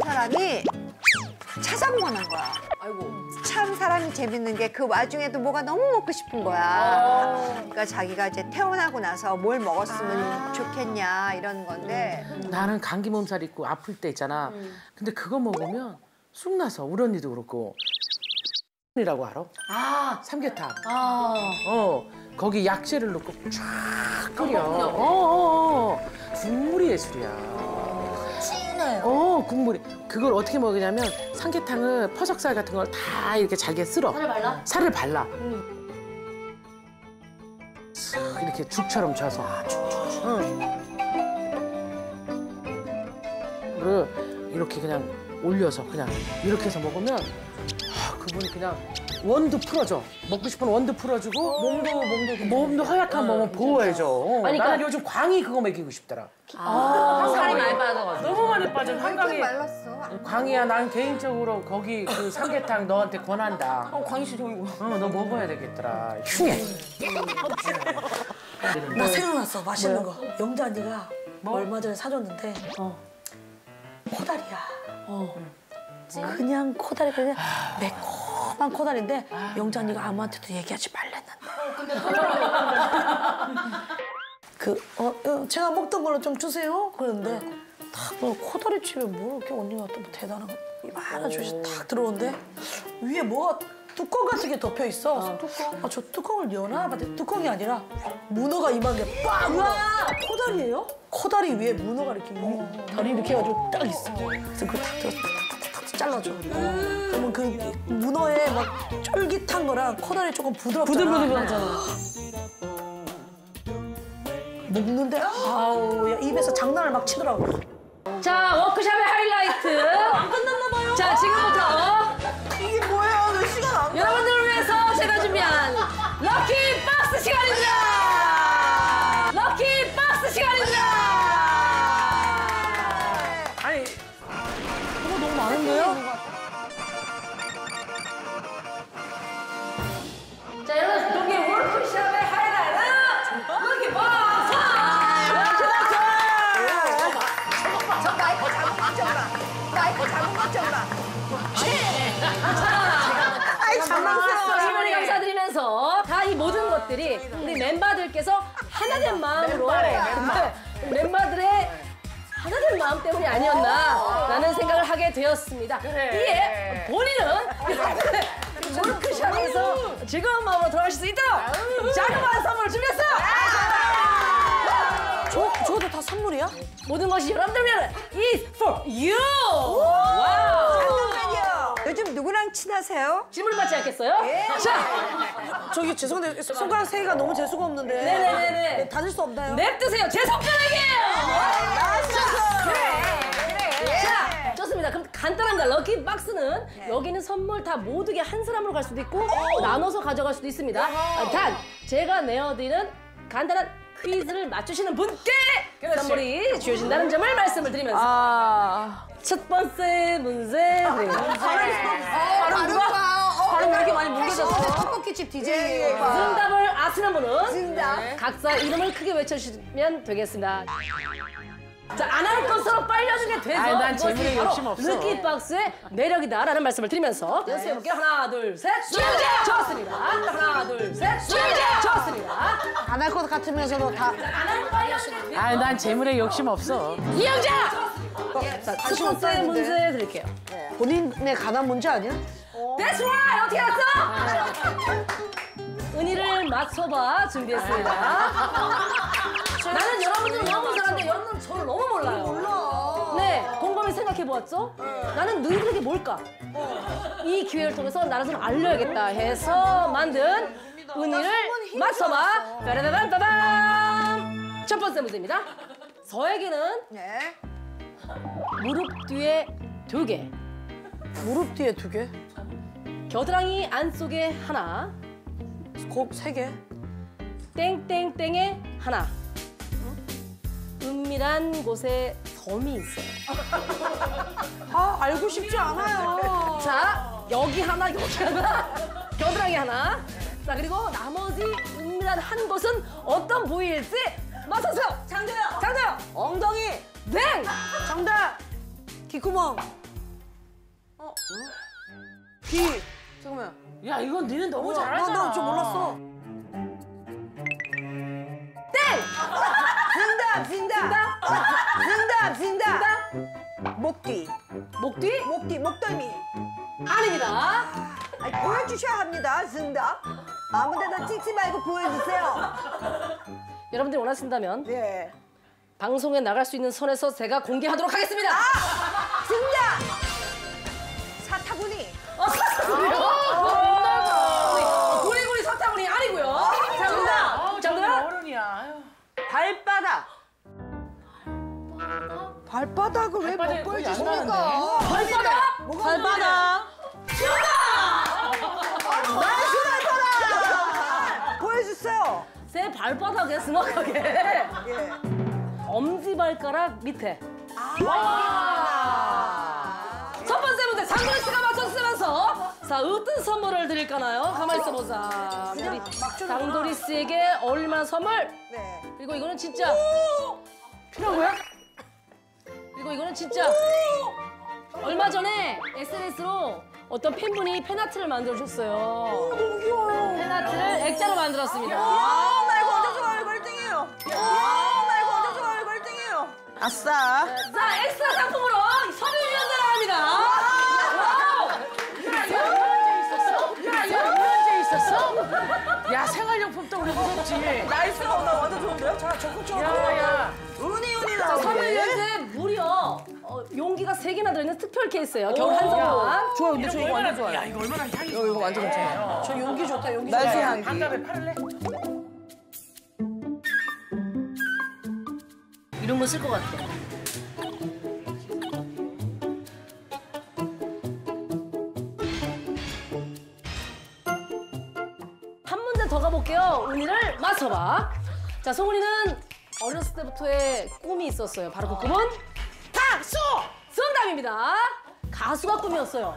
다른 사람이 찾아보고 난 거야. 아이고. 참 사람이 재밌는 게 그 와중에도 뭐가 너무 먹고 싶은 거야. 그러니까 자기가 이제 태어나고 나서 뭘 먹었으면 좋겠냐 이런 건데 나는 감기 몸살 있고 아플 때 있잖아. 근데 그거 먹으면 쑥 나서 우리 언니도 그렇고 이라고 알아? 아. 삼계탕. 아. 어 거기 약재를 넣고 쫙 끓여. 어, 어, 어. 국물이 예술이야. 어 국물이 그걸 어떻게 먹으냐면 삼계탕을 퍼석살 같은 걸 다 이렇게 잘게 쓸어. 살을 발라? 살을 발라. 쓱 이렇게 죽처럼 져서. 응. 그리고 이렇게 그냥 올려서 그냥 이렇게 해서 먹으면 아, 그분이 그냥 원도 풀어줘. 먹고 싶은 원도 풀어주고 몸도 몸도 몸도 허약한 몸은 보호해줘. 어, 아니, 나는 그러니까- 요즘 광이 그거 먹이고 싶더라. 아, 살이 많이 빠져가지고. 너무 많이 빠져. 한강에 말랐어. 광희야, 난 개인적으로 거기 그 삼계탕 너한테 권한다. 어, 광희 씨 저기. 어, 너 먹어야 되겠더라. 흉해. 나 생각났어 맛있는 거 영자 언니가 얼마 전에 사줬는데 코다리야 그냥 코다리 그냥 매콤 한 코다리인데 영자 언니가 아무한테도 얘기하지 말랬는데 그 어, 어, 제가 먹던 걸로 좀 주세요 그러는데 딱뭐 코다리 집에 뭐 이렇게 언니가 또 뭐 대단한 거 이만한 주시 딱 들어오는데 위에 뭐가 뚜껑 같은 게 덮여 있어. 뚜껑? 아, 저 뚜껑을 여나? 봤더니 뚜껑이 아니라 문어가 이만 게 빵! 와! 코다리예요? 코다리 위에 문어가 이렇게 이- 다리 이렇게 해가지고 딱 있어. 그래서 그거 딱 탁탁탁탁 잘라줘. 그러면 그 문어의 막 쫄깃한 거랑 코다리 조금 부드럽잖아. 부들부들하잖아. 먹는데 아우 야, 입에서 장난을 막 치더라고. 자, 워크샵의 하이라이트. 끝났나 봐요. 자, 지금부터 이게? 왜 시간 안 여러분들을 위해서 제가 준비한 마이크 잘못 맞춰라. 아이 장난스러워. 주문이 감사드리면서 다 이 모든 것들이 우리 멤버들께서 하나된 마음으로 멤버, 멤버들의 하나된 마음 때문이 아니었나 라는 생각을 하게 되었습니다. 이에 본인은 워크샵에서 즐거운 마음으로 돌아오실 수 있도록 자그마한 선물을 준비했어요. 저, 저도 다 선물이야? 모든 것이 여러분들 위한 is for you. wow. 잠깐만요. 요즘 누구랑 친하세요? 질문 받지 않겠어요? 자, 저기 죄송한데 손가락 세 개가 너무 재수가 없는데 네네네네. 다닐 수 없나요? 냅두세요. 제 손가락이에요. 자, 좋습니다. 그럼 간단합니다. lucky box는 여기 있는 선물 다 모두 게 한 사람으로 갈 수도 있고 나눠서 가져갈 수도 있습니다. 아, 단 제가 내어드리는 간단한 퀴즈를 맞추시는 분께 선물이 주어진다는 점을 말씀을 드리면서 아 첫 번째 문제 드립니다. 바로 누가? 발음 왜 이렇게 많이 뭉개졌어? 떡볶이집 DJ. 정답을 아시는 분은. 각자 이름을 크게 외쳐주시면 되겠습니다. 자, 안할 것으로 빨려주게 돼서 아니, 난 이것이 재물에 바로 욕심 없어. 르키박스의 매력이다라는 말씀을 드리면서 연습해볼게요. 하나, 둘, 셋. 수영자! 좋습니다. 하나, 둘, 셋. 수영자! 좋습니다. 안 할 것 같으면서도 다 안할 빨려주게 돼서 아니, 난 재물에 욕심 없어. 이영자! 자, 첫 번째 문제 드릴게요. 본인의 가난 문제 아니야? That's right! 어떻게 알았어? 은희를 맞춰봐 준비했습니다. 나는 여러분들 너무 잘하는 데 여러분은 저를 너무 몰라요. 몰라. 네, 곰곰이 생각해 보았죠? 나는 너희들에게 뭘까? 이 기회를 통해서 나를 좀 알려야겠다 해서 만든 은희를 맞춰봐. 따라다단 따단. 첫 번째 문제입니다. 저에게는 네. 무릎 뒤에 두 개, 무릎 뒤에 두 개, 겨드랑이 안쪽에 하나, 곡 세 개. 땡땡땡에 하나. 은밀한 곳에 섬이 있어요. 아 알고 싶지 않아요. 자, 여기 하나, 여기 하나, 겨드랑이 하나. 자, 그리고 나머지 은밀한 한 곳은 어떤 부위일지 맞춰주세요. 장도요. 장도요. 엉덩이. 땡. 정답. 귓구멍. 비. 잠깐만. 야 이건 니는 너무 나, 잘하잖아. 나좀 몰랐어. 정답, 정답. 정답, 정답. 목뒤. 목뒤? 목뒤, 목덜미. 아닙니다. 아니, 보여주셔야 합니다, 정답. 아무데나 찍지 말고 보여주세요. 여러분들이 원하신다면 네. 방송에 나갈 수 있는 선에서 제가 공개하도록 하겠습니다. 정답! 사타구니. 어, 사타구니요? 어, 구리구리 사타구니 아니고요. 정답. 정답. 어른이야. 아유. 발바닥. 발바닥을 왜못 거의 안 보여주십니까? 발바닥. 발바닥. nice 발바닥! 보여주세요. 제 발바닥에 정확하게 예. 엄지발가락 밑에. 첫 번째 문제 장도리 씨가 맞췄으면서 자 어떤 선물을 드릴까나요? 가만히 있어보자. 우리 장도리 씨에게 어울릴 만한 선물. 네. 그리고 이거는 진짜 필요한 거야? 그리고 이거는 진짜 얼마 전에 SNS로 어떤 팬분이 팬아트를 만들어 주셨어요. 너무 귀여워요. 팬아트를 액자로 만들었습니다. 아, 나 이거 완전 좋아요. 이거 1등이에요. 아, 나 이거 완전 좋아요. 이거 1등이에요. 아싸. 자, 엑스트라 상품으로 유연 나갑니다. 야? 야 생활용품 또 우리 무섭지. nice. 나 완전 좋은데요? 자, 적극적으로. 야야. 은이 은이 자, 서류 나오네. 유연제 무려 어, 용기가 세 개나 들어있는 특별 케이스예요. 겨울 한정판. 좋아, 근데 저 이거 완전 좋아요. 야 이거 얼마나 향이 이거, 이거 완전 괜찮아요. 저 용기 좋다, 용기 좋다. 날씨 향기. 반값에 팔을래? 이런 거 쓸 것 같아. 한 문제 더 가볼게요. 은희를 맞춰봐. 자, 송은이는 어렸을 때부터의 꿈이 있었어요. 바로 그 꿈은! 정답입니다. 가수가 꿈이었어요.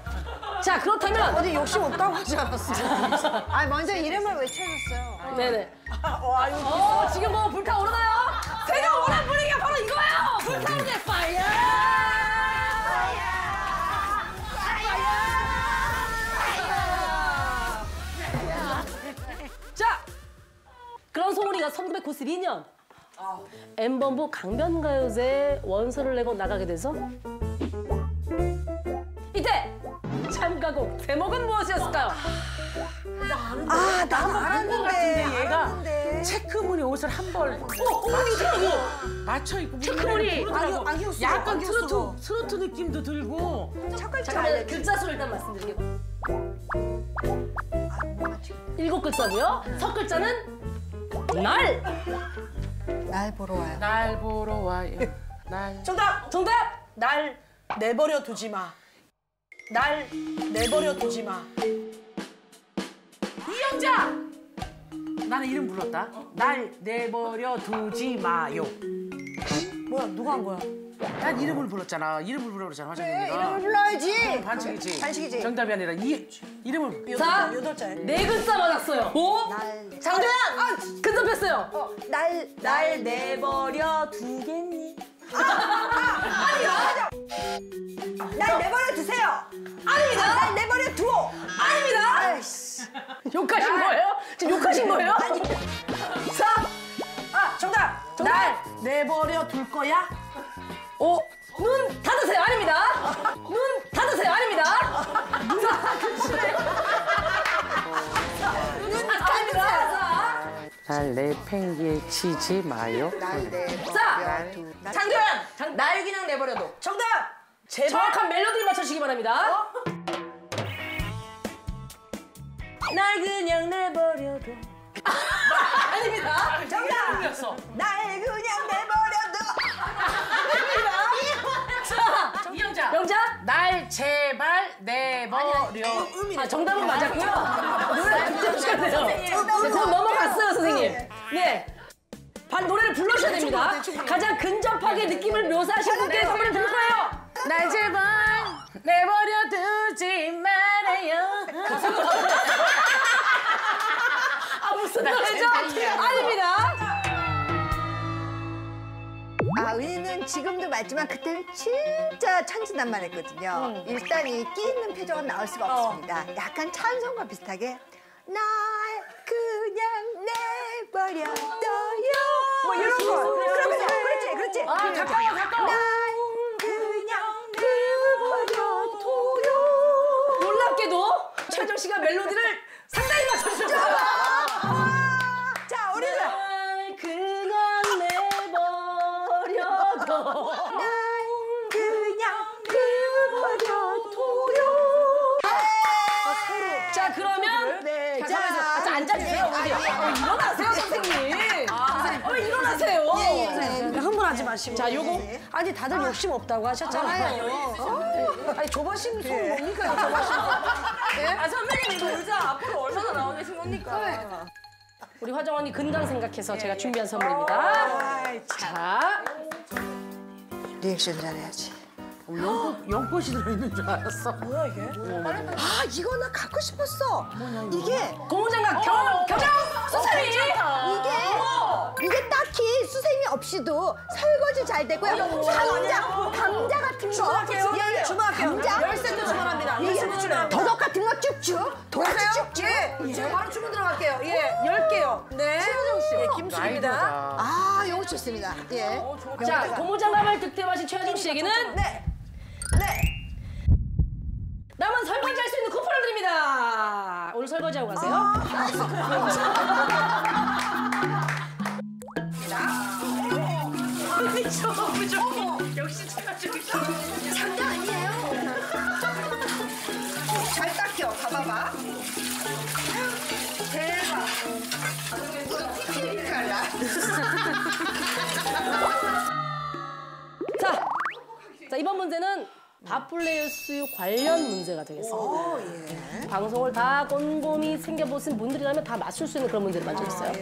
자, 그렇다면 어디 욕심 없다고 하지 않았어? 아, 먼저 이름을 외쳐줬어요. 네네. 와, 이거 어, 지금 뭐 불타오르나요? 제가 원하는 분위기가 바로 이거예요! 불타오르네, 파이어! 자, 그런 송은이가 1992년 엠범부 강변가요제 원서를 내고 나가게 돼서 아, 나도 알았는데. 얘가 알았는데. 체크무늬 옷을 한 벌 어, 어머니 체크무늬! 맞춰 입고 체크무늬! 안경- 쓰고, 약간 트로트. 트로트 느낌도 들고 잠깐만 알려줘. 글자 수를 일단 말씀드릴게요. 아? 일곱 글자고요. 첫 글자는 날. 날 보러 와요. 날 보러 와요. 날 정답! 정답. 날 내버려 두지 마. 날 내버려 두지 마. 이영자. 나는 이름 불렀다. 날 내버려 두지 마요. 뭐야, 누가 한 거야? 난 이름을 불렀잖아. 이름을 네, 화장님이가. 이름을 불러야지. 반칙이지. 반칙이지. 정답이 아니라 이 이름을 자, 여덟 자. 네 글자 맞았어요. 오. 날, 장도연. 아, 근접했어요. 어, 날, 날 내버려 두겠니? 날 내버려 두세요. 아닙니다. 날 내버려 욕하신 거예요? 지금 욕하신 거예요? 자, 아, 정답! 날 내버려 둘 거야? 오. 눈 닫으세요. 아닙니다. 눈 닫으세요. 아닙니다. 자, 글씨를. 눈 닫으세요. 날 내팽개에 치지 마요. 자, 두. 장도연! 날 그냥 내버려둬. 정답! 제발! 정확한 멜로디를 맞춰주시기 바랍니다. 날 그냥 내버려둬. 아닙니다. 정답. 틀렸어. 날 그냥 내버려 두. 자, 이영자. 영자. 날 제발 내버려. 아, 정답은 맞았고요. 노래 부르셔야 돼요. 그건 넘어갔어요, 선생님. 네. 반 노래를 불러주셔야 됩니다. 가장 근접하게 느낌을 묘사하신 분께 선물을 드릴 거예요. 날 제발 내버려 두지 말아요. 아, 무슨 노래죠? 아닙니다. 아, 은희는 지금도 맞지만 그때는 진짜 천진난만했거든요. 일단 이 끼 있는 표정은 나올 수가 없습니다. 약간 찬송과 비슷하게 날 그냥 내버려둬요. 뭐 이런 거. 그러면서 그렇지, 그렇지. 아, 가까워, 가까워. 날 그냥 내버려둬요. 놀랍게도 최정 씨가 멜로디를 상당히 맞춰주셨어요. 어, 일어나세요 선생님. 선생님. 어, 일어나세요. 흥분하지 마시고. 자 요거 아니 다들 욕심 없다고 하셨잖아요. 어? 아니 조바심 속 뭡니까 이거 조바심. 아 선배님 이거 의자 앞으로 얼마나 나와 계신 겁니까? 우리 화정 언니 건강 생각해서 제가 준비한 선물입니다. 자 리액션 잘해야지. 연꽃, 연꽃이 들어있는 줄 알았어. 아, 이거 나 갖고 싶었어. 이게 고무장갑 경 교정 수세미. 이게 이게 딱히 수세미 없이도 설거지 잘 되고요. 감자 감자 같은 거 주문할게요. 예, 예. 주문할게요. 감자 열 세트 주문합니다. 예, 열 예. 세트 주문. 더덕 같은 거 쭉쭉 도라지 쭉쭉. 예. 제가 바로 주문 들어갈게요. 예, 열 개요. 네. 최효정 씨. 예, 김숙입니다. 아, 이거 좋습니다. 예. 자 고무장갑을 득템하신 최하정 씨에게는 네. 남은 설거지 할 수 있는 쿠폰을 드립니다. 오늘 설거지하고 가세요. 장난 아니에요. 잘 닦여. 봐봐봐. 대박. 티티리카라. 자, 자 이번 문제는 바플레이스 관련 문제가 되겠습니다. 방송을 다 꼼꼼히 챙겨보신 분들이라면 다 맞출 수 있는 그런 문제를 만들었어요.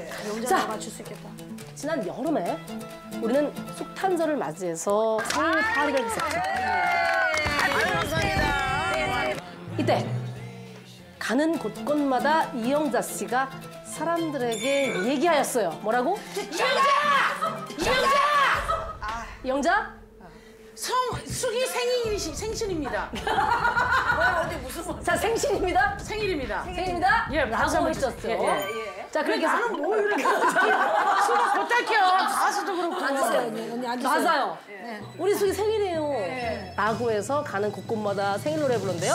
자, 맞출 수 있겠다. 지난 여름에 우리는 쑥탄절을 맞이해서 생일 파티를 했었죠. 이때 가는 곳곳마다 이영자 씨가 사람들에게 얘기하였어요. 뭐라고? 이영자! 이영자! 이영자? 성, 숙이 생일이시, 생신입니다. 자 생신입니다. 생일입니다. 생일입니다. 예, 라고 한번 해주셨죠. 예, 자 그렇게 해서 나는 뭐 이렇게 수가 겉핥혀. 가수도 그렇고. 앉으세요, 언니. 언니 앉으세요. 맞아요. 우리 숙이 생일이에요. 라고 해서 가는 곳곳마다 생일 노래 부른대요.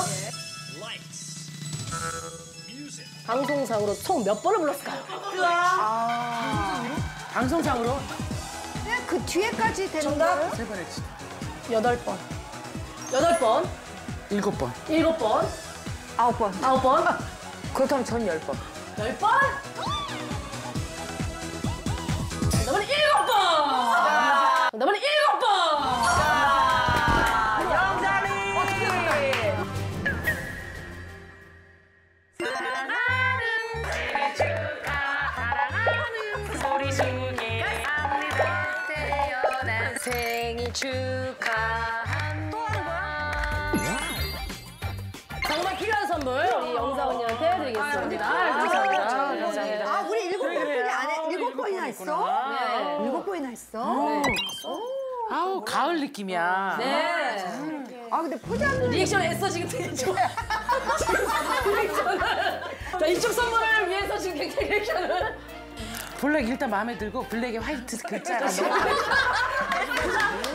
방송상으로 총 몇 번을 불렀을까요? 방송상으로 그 뒤에까지 되는 거예요? 세번 했지. 여덟 번. 여덟 번, 일곱 번. 일곱 번, 아홉 번. 아홉 번, 그렇다면 전 열 번. 열 번. 일곱 번이나 했어? 네. 일곱 번이나 했어? 아우, 가을 느낌이야. 네. 아, 근데 포장을 리액션 애써 지금 되게 좋아. 지금 리액션을. 자, 이쪽 선물을 위해서 지금 굉장히 리액션을. black 일단 마음에 들고 black에 white 글자가 너무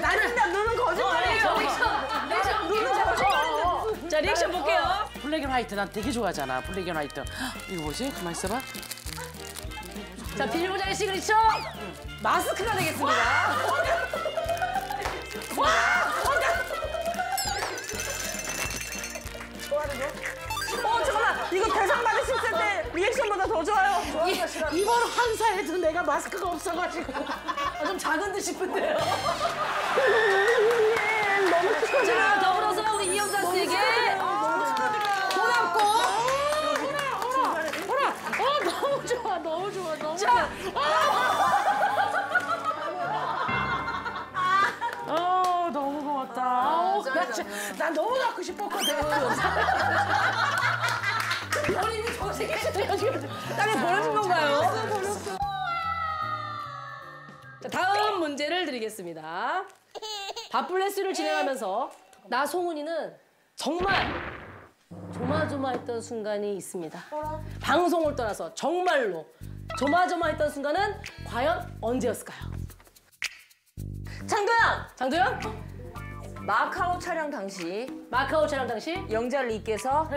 나는 나 눈은 거짓말이에요. 리액션. 리액션. 리액션. 자, 리액션 볼게요. black and white 난 되게 좋아하잖아. black and white. 헉, 이거 뭐지? 가만 있어봐. 자, 비밀보장의 시그니처 마스크가 되겠습니다. 어 잠깐만 이거 대상 받으실 때 리액션보다 더 좋아요. 이번 황사에도 내가 마스크가 없어가지고. 아, 좀 작은 듯 싶은데요. 자, 더불어서 우리 이영자 씨에게 어, 너무 좋아, 너무 좋아, 너무 자, 어, 너무 고맙다. 아우, 나, 진짜- 난 너무 갖고 싶었거든. 고생해주세요. 지금 땅에 버려진 건가요? 자, 다음 문제를 드리겠습니다. 밥블레스를 진행하면서 나 송은이는 정말 조마조마했던 순간이 있습니다. 방송을 떠나서 정말로 조마조마했던 순간은 과연 언제였을까요? 장도연! 장도연? 마카오 촬영 당시 마카오 촬영 당시 영자 리께서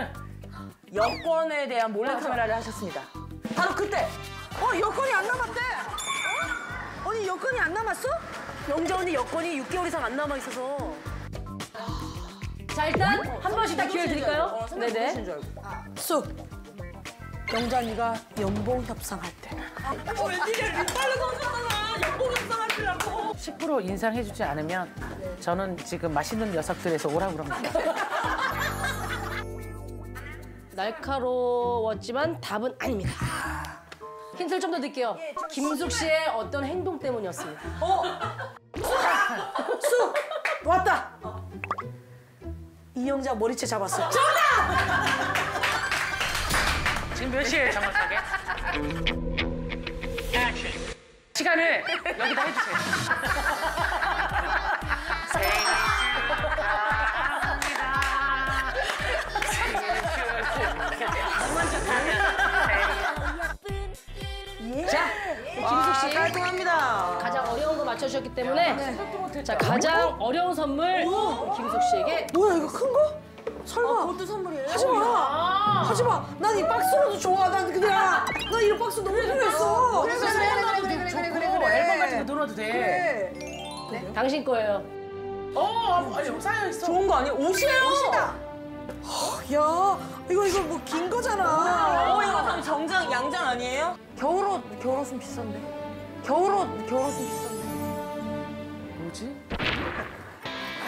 여권에 대한 몰래카메라를 하셨습니다. 바로 그때! 어 여권이 안 남았대. 어? 아니 여권이 안 남았어? 영자 언니 여권이 6개월 이상 안 남아 있어서 자 일단 한 번씩 다 기회를 드릴까요? 네네. 줄 알고. 쑥. 영자이가 연봉 협상할 때. 어, 웬일이야. 립발로 선수잖아. 연봉 협상하시려고. 10% 인상해주지 않으면 저는 지금 맛있는 녀석들에서 오라고 그럽니다. 날카로웠지만 답은 아닙니다. 힌트를 좀 더 드릴게요. 김숙 씨의 어떤 행동 때문이었습니다. 쑥 왔다. 이영자 머리채 잡았어. 지금 몇 시에요, 정확하게? 시간을 여기다 해주세요. 자, 김숙 씨 깔끔합니다. 가장 어려운 거 맞춰주셨기 때문에 자 가장 어려운 선물 김숙 씨에게 뭐야 이거 큰 거? 설마. 그것도 선물이에요? 하지 마. 하지 마. 난 이 박스라도 좋아. 난 그냥 나 이런 박스 너무 필요했어. 그래 그래 그래 그래 그래 그래 그래 그래 앨범 같은 거 넣어도 돼. 당신 거예요. 어, 아니, 쌓여 있어. 좋은 거 아니에요? 옷이에요. 야 이거 이거 뭐 긴 거잖아. 어, 이거 그럼 정장, 양장 아니에요? 겨울옷, 겨울옷은 비싼데. 겨울옷, 겨울옷은 비싼데. 뭐지?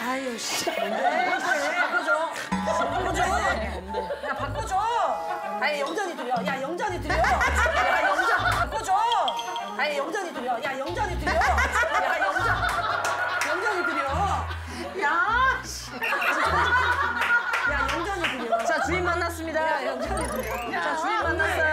아유 씨. 바꿔줘. 바꿔줘. 야 바꿔줘. 아니 영전이 드려. 야 영전이 드려. 야 영전 바꿔줘. 아니 영전이 드려. 야 영전이 드려. 야 영전. 영전이 드려. 야. 씨. 야 영전이 드려. 자, 주인 만났습니다. 영전이 드려. 자, 주인 만났어요.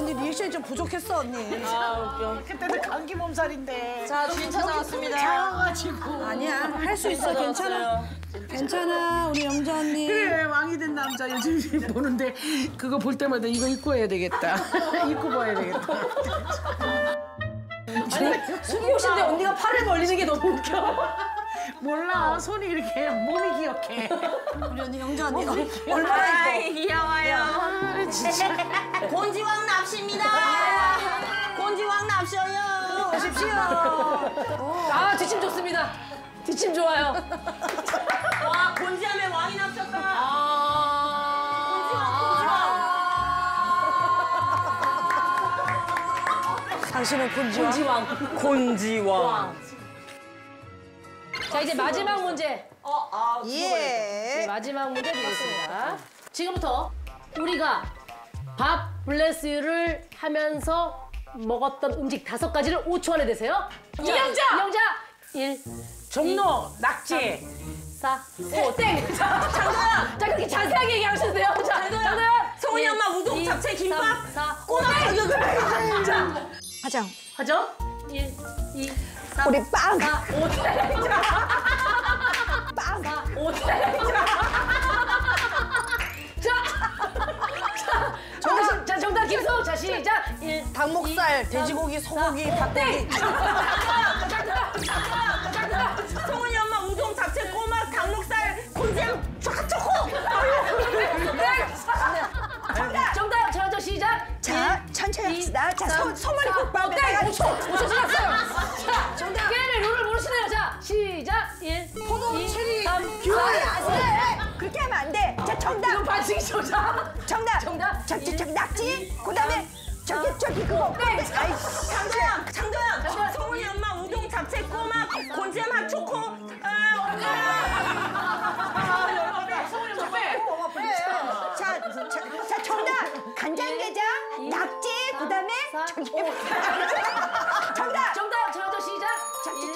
언니 리액션이 좀 부족했어 언니. 아, 웃겨. 그때는 감기 몸살인데. 자, 주인 찾아왔습니다. 작아가지고. 아니야 할 수 있어 괜찮아. 괜찮아 우리 영자 언니. 그래, 왕이 된 남자 요즘 보는데 그거 볼 때마다 이거 입고 해야 되겠다. 입고 봐야 되겠다. 아니 수기호 씨인데 언니가 팔을 벌리는 게 너무 웃겨. 몰라, 손이 이렇게 몸이 기억해. 우리 언니 영자 언니 얼마나 이뻐. 귀여워요. 아, 진짜. 곤지왕 납시입니다. 곤지왕 납셔요. 오십시오. 아 뒷심 좋습니다. 뒷심 좋아요. 와, 곤지하면 왕이 납셨다. 당신은 군지와 곤지왕. 곤지왕. 자 이제 마지막 문제. 어, 아, 네, 예. 마지막 문제 드리겠습니다. 지금부터 우리가 밥 블레스를 하면서 먹었던 음식 다섯 가지를 5초 안에 되세요. 이영자! 이영자! 1, 종로, 낙지. 4, 5, 땡! 자, 장도연! 자, 그렇게 자세하게 얘기하셔도 돼요. 자, 장도연! 성훈이 엄마 우동, 잡채, 김밥. 4, 5, 꼬막 땡! 가격을 자, 하정 하죠? 1, 2, 3, 우리 빵 4, 5, 땡! 자, 빵 4, 5, 땡! 자, 자, 정답, 자, 정답 김성. 자, 시작. 1, 닭목살, 돼지고기, 소고기, 닭고기. 성훈이 엄마 우동, 잡채, 꼬막, 닭목살, 곤지암, 초코초코. 정답! 정답! 자, 저 시작! 자 천천히 합시다 자 소, 소머리 국밥 땡! 5초! 5초 지났어요! 자, 정답! 게임의 룰을 모르시네요. 자, 시작! 1, 포도, 2, 체리, 3, 아니 안돼 그렇게 하면 안 돼 자 정답. 이거 반칙이죠, 자! 정답. 정답. 저기 저기 낙지. 그다음에 저기 저기 그거. 아이씨. 장도연, 장도연. 장도연. 성훈이 엄마 우동, 잡채, 꼬막, 곤지암, 핫초코. 아, 엄마. 자, 자, 자 정답. 간장게장 낙지 그다음에 저기 Chop, chop,